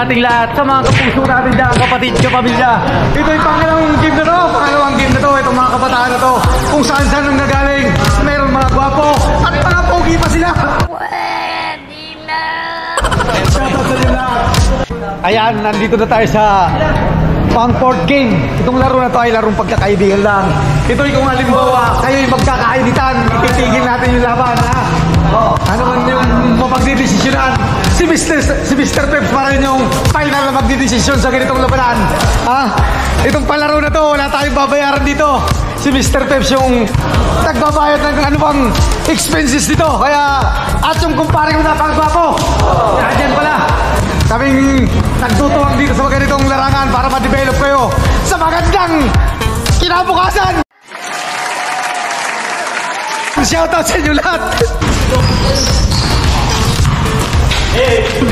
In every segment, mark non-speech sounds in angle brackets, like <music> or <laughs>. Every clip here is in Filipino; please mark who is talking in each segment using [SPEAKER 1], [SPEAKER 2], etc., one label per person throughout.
[SPEAKER 1] magandang gabi sa ating lahat, sa mga kapuso natin dyan, kapatid, kapamilya. Ito yung pangalawang game na to, pangalawang game na to, itong mga kabataan na to, kung saan saan nang nagaling, meron mga gwapo, at mga pogi pa sila.
[SPEAKER 2] Pwede na.
[SPEAKER 1] Shoutout sa inyo lahat. Ayan, nandito na tayo sa Pangport Game. Itong laro na to ay larong pagkakaibigan lang. Ito yung kung halimbawa, kayo'y magkakainitan, titigil natin yung laban, ha? Oh, ano man yung mapagdidesisyonan? Si Mr. si Mr. Peps pa rin yung final na magdidesisyon sa ganitong labanan. Ha? Itong palaro na to, wala tayong babayaran dito. Si Mr. Peps yung nagbabayad ng ano bang expenses dito. Kaya, at yung kumpare ko na pangbapo. Yan, dyan pala. Kaming nagtutuwang dito sa ganitong larangan para ma-develop kayo sa magandang kinabukasan! Shoutout sa inyo lahat!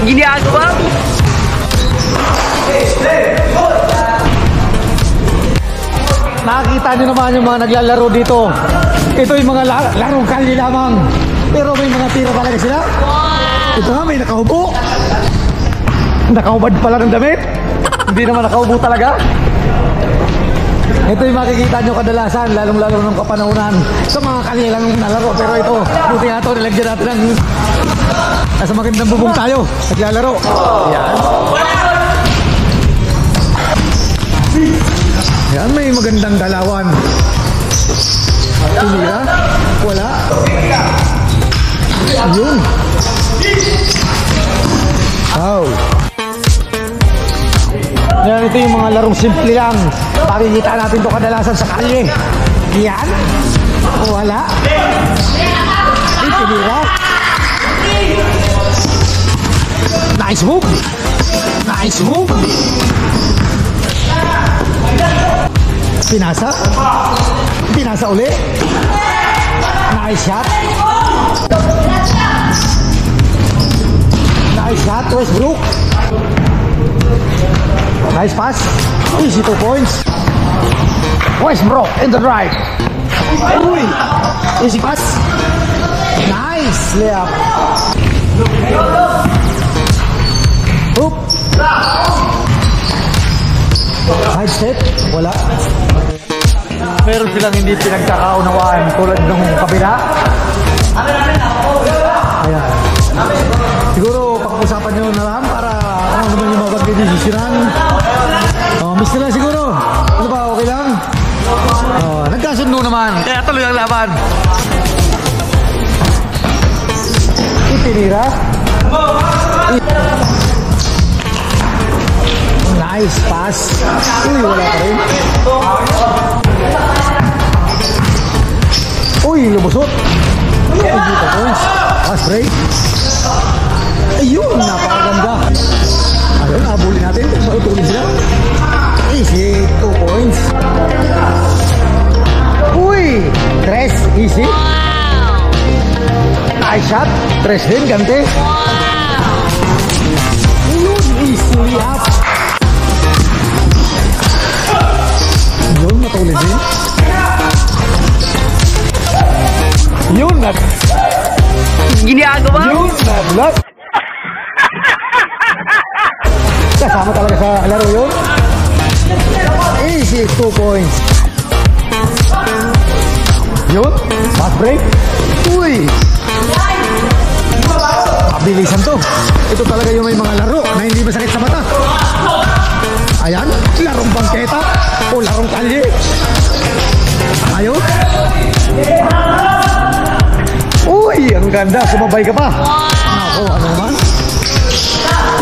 [SPEAKER 2] Ginagawa?
[SPEAKER 1] Nakikita nyo naman yung mga naglalaro dito. Ito yung mga la- larong kalye lamang. Pero may mga tira talaga sila. Ito nga, may nakaubo. Nakaubad pala ng damit. Hindi naman nakaubo talaga. Ito yung makikita nyo kadalasan, lalong-lalo ng kapanahunan sa mga kanilang nalaro. Pero ito, buti nga ito, nilagyan natin ng nasa magandang bubong tayo. Naglalaro. Yan. Yan, may magandang dalawan. Tumira? Wala? Yun. Wow. Yan, ito yung mga larong simple lang. Makikita natin to kadalasan sa kalye. Yan. Wala. Ay, tumira. Nice move. Nice move. Pinasa. Pinasa uli. Nice shot. Nice shot, Westbrook. Nice pass. Easy two points. Westbrook in the drive. Easy pass. Nice layup. Oop. Side step. Wala. Meron silang hindi pinagkakaunawaan tulad ng kabila. Ayan. Itinira. Nice pass. Uy, wala pa rin. Uy, lumusot. Points. Pass break. Ayun, napakaganda. Ayun, abulin natin. Mautulin sila. Easy, two points. Uy, tres, easy. Nice shot. Tres din, gante. Ayun, easily up. Yun, matulin din. Yun, nat
[SPEAKER 2] Ginagawa?
[SPEAKER 1] yun, nablock. Kasama talaga sa laro yun. Easy, two points. Yun, fast break. Uy! Mabilisan to. Ito talaga yung may mga laro na hindi masakit sa mata. Ayan, larong bangketa o larong kalye. Ayun. Uy, ang ganda. Sumabay ka pa. Nako, ano naman?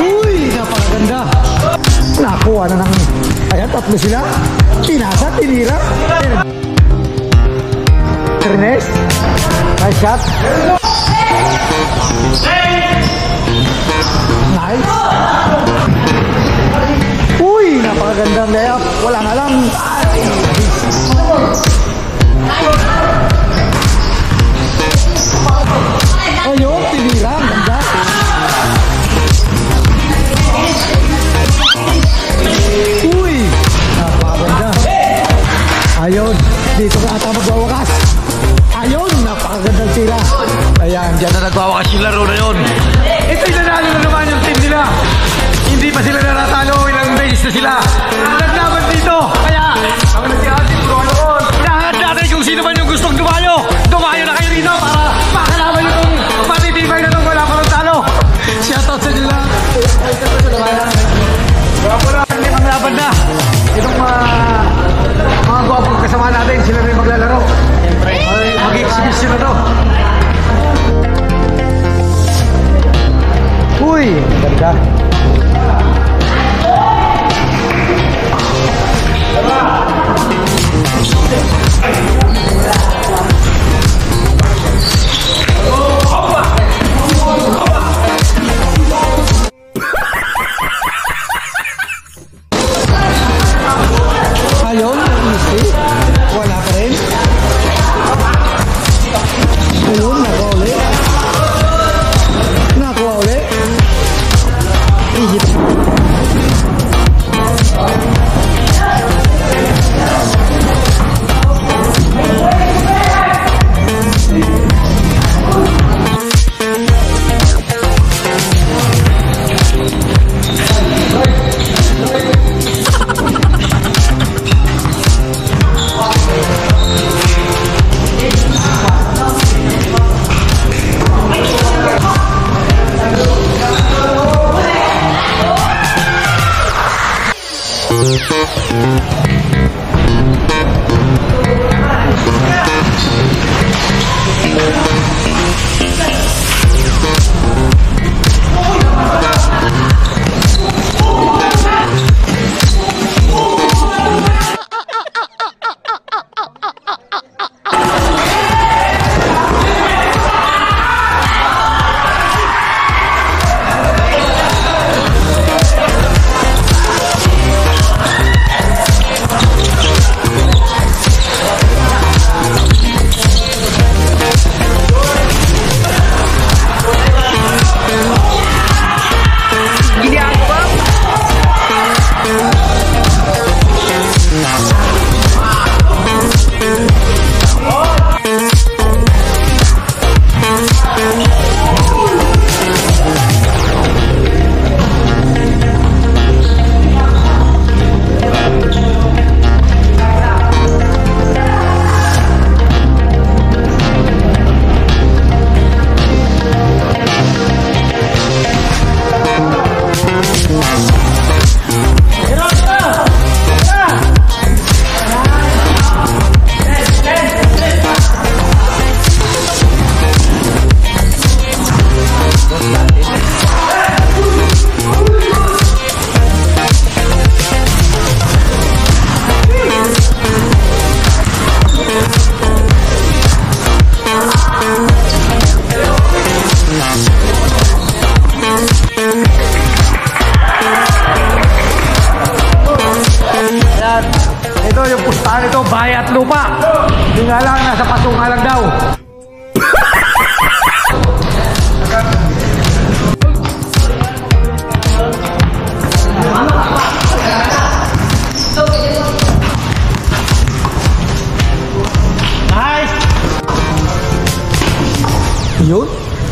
[SPEAKER 1] Uy, napakaganda. Nako, ano nang... Ayan, tatlo sila. Pinasa, tinira. Trines. Nice shot. Nice. Uy, napakagandang layup. Wala nga lang. Ayan, dyan na nagwawakas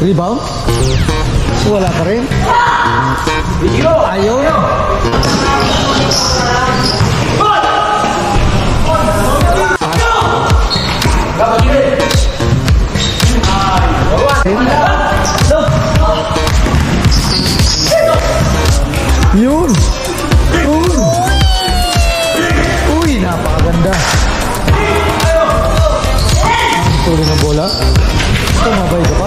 [SPEAKER 1] rebound. Wala pa rin. Ayun. Yun! Yun! Uy, napakaganda. Ang tuloy ng bola. Tumabay ka pa.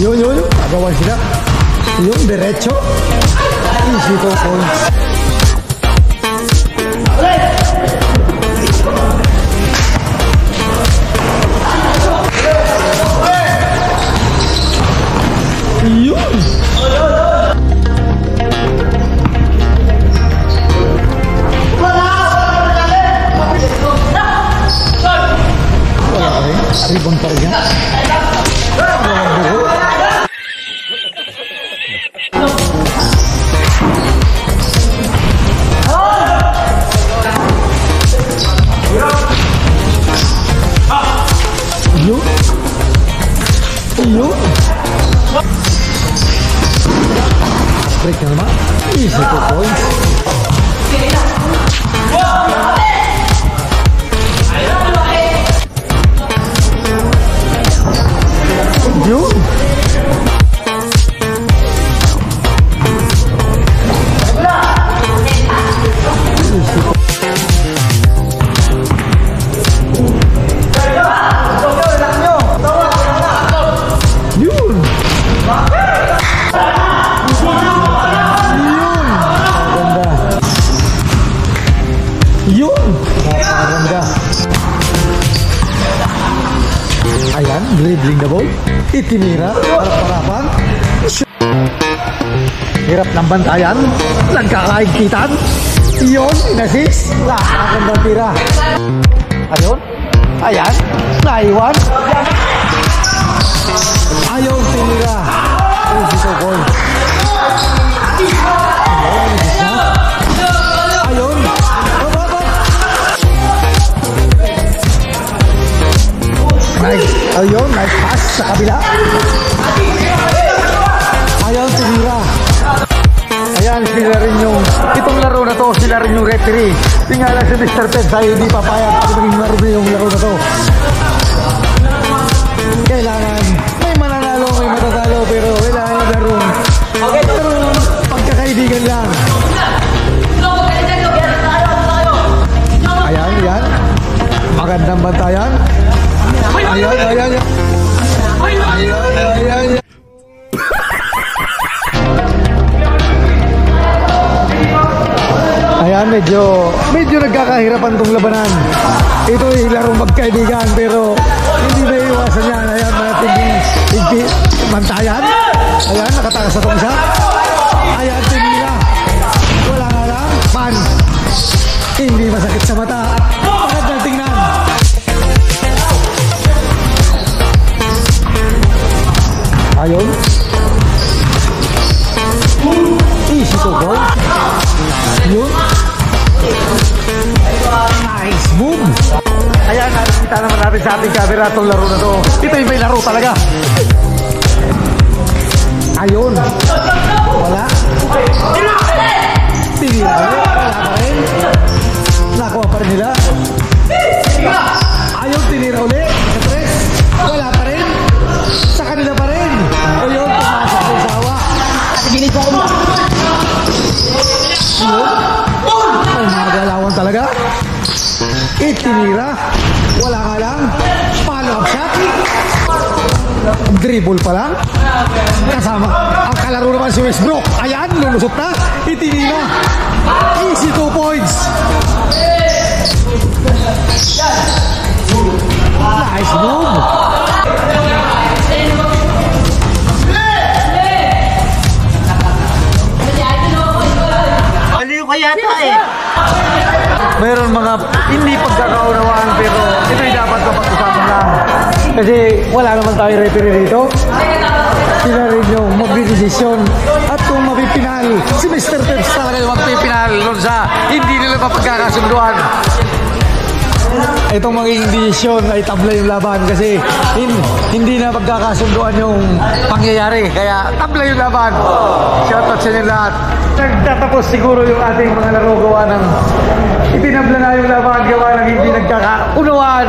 [SPEAKER 1] Yun, yun. Agawan sila. Yung diretso. Easy to points. Yun! Wala pa Itinira, harap-harapan. Hirap ng bantayan, nagkakaigkitan. Iyon, inasis, lakan ng tira. Ayun, ayan, naiwan. Ayaw tinira. Easy to sa kabila. Ayaw tumira. Ayan, sila rin yung, itong laro na to, sila rin yung referee. Tingala si Mr. Ted, tayo hindi papayag pag maging laro yung laro na to. Kailangan, may mananalo, may matatalo, pero kailangan yung laro. Pero pagkakaibigan lang. Ayan, ayan. Magandang bantayan. Ayan, ayan, ayan. Ayan, medyo, medyo nagkakahirapan tong labanan. Ito ay larong magkaibigan, pero hindi na iwasan yan. Ayan, mga tingin, higpi, mantayan. Ayan, nakatakas sa tong isa. Ayan, tinila. Wala nga lang, pan. Hindi masakit sa mata. Ayun. Easy to go. Yun. Nice move. Ayan, nakikita naman natin sa ating camera itong laro na to. Ito yung may laro talaga. Ayun. Wala. Tinira. Wala pa rin. Nakuha pa rin nila. Itinira. Wala nga lang. Follow-up shot. Dribble pa lang. Kasama. Ang kalaro naman si Westbrook. Ayan, lulusot na. Itinira. Easy two points. Nice move.
[SPEAKER 3] Aliw ka yata eh.
[SPEAKER 1] Meron mga hindi pagkakaunawaan pero ito'y dapat mapag-usapan lang. Kasi wala naman tayo referee dito. Sila rin yung magdidesisyon. At kung mapipinal, si Mr. Peps talaga yung magpipinal doon sa hindi nila mapagkakasunduan. Itong magiging desisyon ay tabla yung laban kasi hin, hindi na pagkakasunduan yung pangyayari. Kaya tabla yung laban. Shoutout sa inyo lahat. Nagtatapos siguro yung ating mga laro gawa ng itinabla na yung laban gawa ng hindi nagkakaunawaan.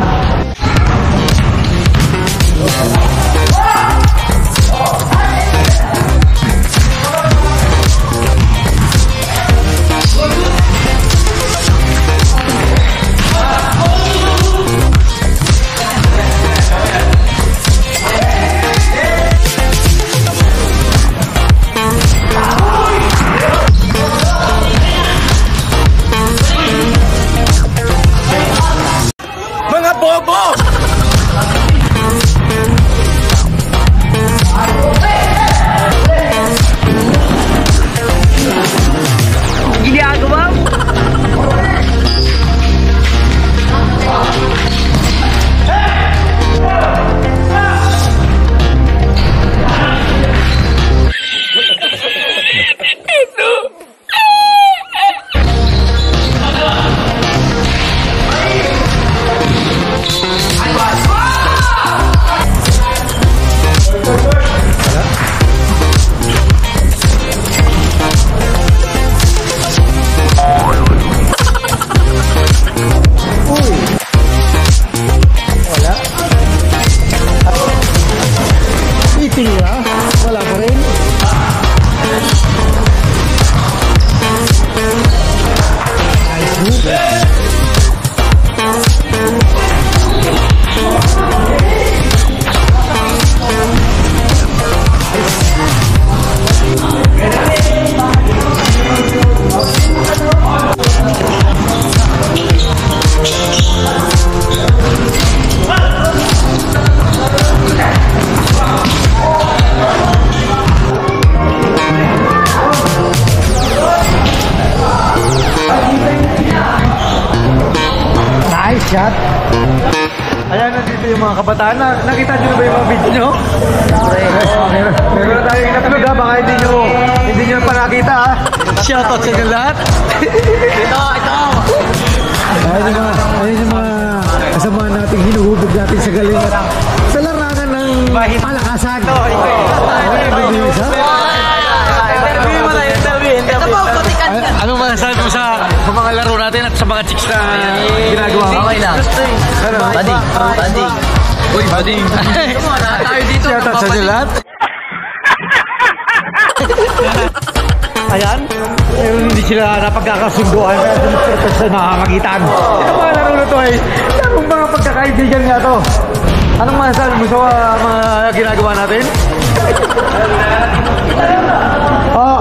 [SPEAKER 1] Yeah. Meron, na tayong in-upload ha. Baka hindi nyo, hindi nyo pa nakita ha. Shoutout sa lahat.
[SPEAKER 2] Ito, ito.
[SPEAKER 1] Ayun yung mga, ayun yung mga kasama natin, hinuhubog natin sa galing at sa larangan ng palakasan. Ayun, bibilis, ha?
[SPEAKER 2] Interview mo na, interview. Ito
[SPEAKER 1] Ano, anong masasabi mo sa, sa mga laro natin at sa mga chicks na ginagawa?
[SPEAKER 2] Okay lang. Buddy, buddy. Uy, buddy. <laughs> Tayo dito.
[SPEAKER 1] Shoutout sa lahat. <laughs> Ayan, hindi sila napagkakasunduan kaya dumistress sa nakakagitan. Ito mga laro na to ay larong mga pagkakaibigan nga to. Anong masasabi mo sa uh, mga ginagawa natin? Oh,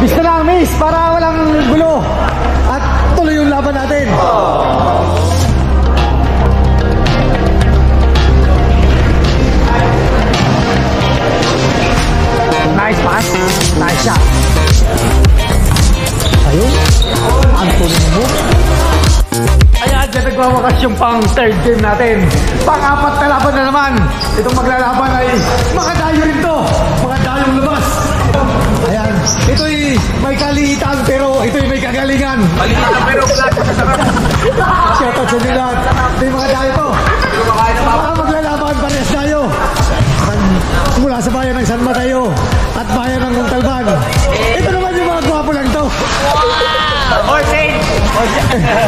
[SPEAKER 1] bis na lang, miss, para walang gulo. At tuloy yung laban natin. Nice pass. Nice shot. Ayun. Anthony mo. Ayan, dyan nagwawakas yung pang third game natin. Pang-apat na laban na naman. Itong maglalaban ay mga dayo rin to. Mga dayong labas. Ayan, ito'y may kaliitan pero ito'y may kagalingan.
[SPEAKER 2] Palitan pero flat.
[SPEAKER 1] Shoutout sa nila. Ito yung mga dayo to. Mga maglalaban, Mula sa bayan ng San Mateo at bayan ng Montalban. Ito naman yung mga gwapo lang to.
[SPEAKER 2] Or change.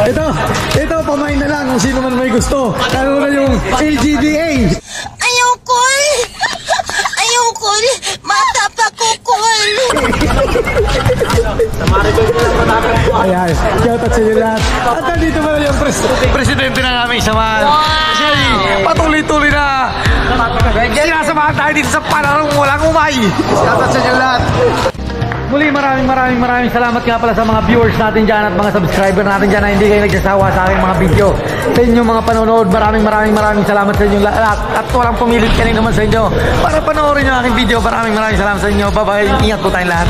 [SPEAKER 1] ito, ito, pamain na lang kung sino man may gusto. Lalo na yung LGDA.
[SPEAKER 3] Ayoko eh. Ayoko eh. Mata pa ko ko
[SPEAKER 1] Ayan, shoutout sa inyo lahat. At nandito pala yung pres presidente na namin samahan. Siya ay patuloy-tuloy na sinasamahan tayo dito sa panarong walang umay. Shoutout sa inyo lahat. Muli maraming maraming maraming salamat nga pala sa mga viewers natin dyan at mga subscriber natin dyan na hindi kayo nagsasawa sa aking mga video. Sa inyo mga panonood, maraming maraming maraming salamat sa inyo lahat. At walang pumilit kanina naman sa inyo para panoorin yung aking video. Maraming maraming salamat sa inyo. Bye-bye. Ingat po tayong lahat.